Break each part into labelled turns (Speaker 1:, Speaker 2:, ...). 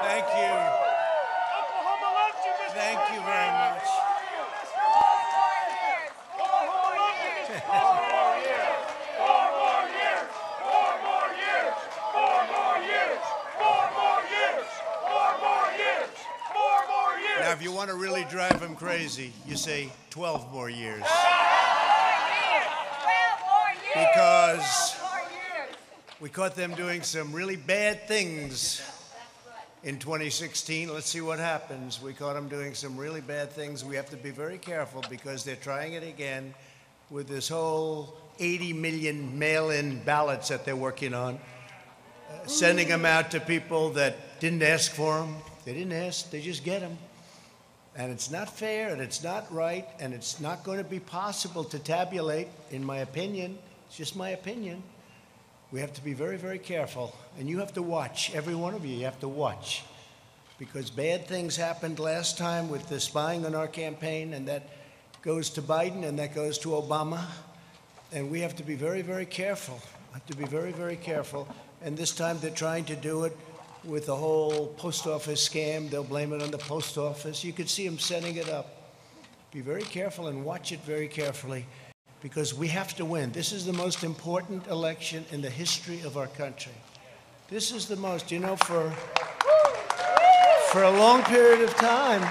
Speaker 1: Thank you.
Speaker 2: Oklahoma loves you, Mr.
Speaker 1: Thank you very much.
Speaker 2: Oklahoma loves you, Mr. Four more years. Four more years. Four more years. Four more years. Four more years. Four more years. Four more years.
Speaker 1: Now, if you want to really drive him crazy, you say 12 more years. 12 more years. Because we caught them doing some really bad things in 2016. Let's see what happens. We caught them doing some really bad things. We have to be very careful because they're trying it again with this whole 80 million mail in ballots that they're working on, uh, sending them out to people that didn't ask for them. They didn't ask, they just get them. And it's not fair and it's not right and it's not going to be possible to tabulate, in my opinion. It's just my opinion. We have to be very, very careful. And you have to watch, every one of you, you have to watch. Because bad things happened last time with the spying on our campaign, and that goes to Biden and that goes to Obama. And we have to be very, very careful. We Have to be very, very careful. And this time they're trying to do it with the whole post office scam. They'll blame it on the post office. You could see them setting it up. Be very careful and watch it very carefully because we have to win. This is the most important election in the history of our country. This is the most, you know, for, for a long period of time,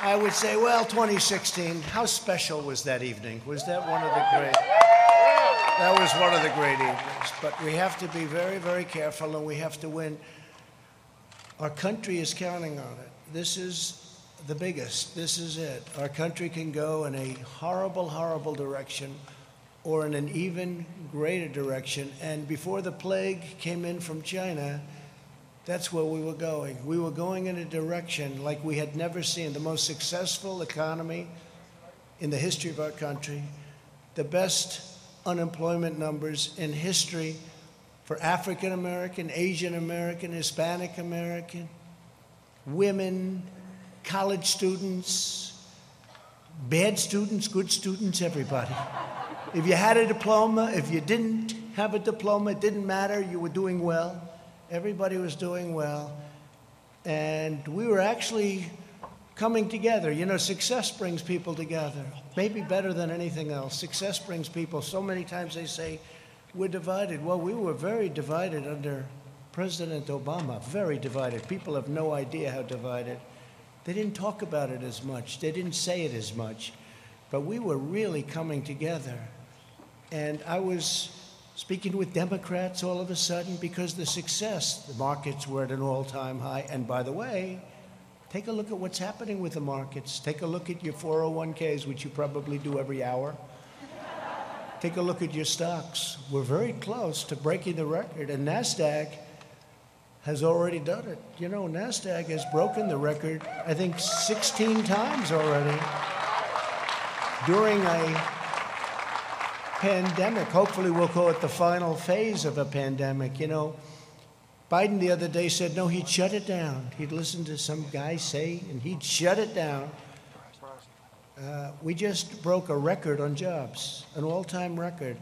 Speaker 1: I would say, well, 2016, how special was that evening? Was that one of the great? That was one of the great evenings. But we have to be very, very careful and we have to win. Our country is counting on it. This is the biggest. This is it. Our country can go in a horrible, horrible direction or in an even greater direction. And before the plague came in from China, that's where we were going. We were going in a direction like we had never seen the most successful economy in the history of our country, the best unemployment numbers in history for African American, Asian American, Hispanic American, women, college students, bad students, good students, everybody. If you had a diploma, if you didn't have a diploma, it didn't matter, you were doing well. Everybody was doing well. And we were actually coming together. You know, success brings people together, maybe better than anything else. Success brings people. So many times they say, we're divided. Well, we were very divided under President Obama, very divided. People have no idea how divided. They didn't talk about it as much, they didn't say it as much, but we were really coming together. And I was speaking with Democrats all of a sudden because the success, the markets were at an all time high. And by the way, take a look at what's happening with the markets. Take a look at your 401ks, which you probably do every hour. Take a look at your stocks. We're very close to breaking the record, and NASDAQ has already done it. You know, NASDAQ has broken the record, I think, 16 times already during a pandemic. Hopefully, we'll call it the final phase of a pandemic. You know, Biden the other day said, no, he'd shut it down. He'd listen to some guy say, and he'd shut it down. Uh, we just broke a record on jobs, an all time record.